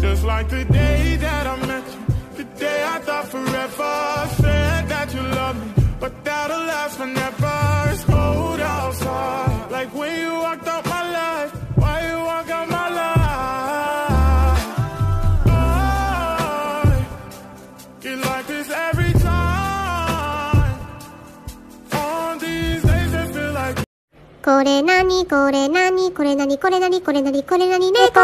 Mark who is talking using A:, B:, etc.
A: Just like the day that I met you. The day I thought forever. Said that you love me, but that'll last forever. It's cold outside, like when you walked out my life. Why you walk out my life? I get like this every time. On these days, I feel like.
B: これなにこれなにこれなにこれなにこれなにこれなに猫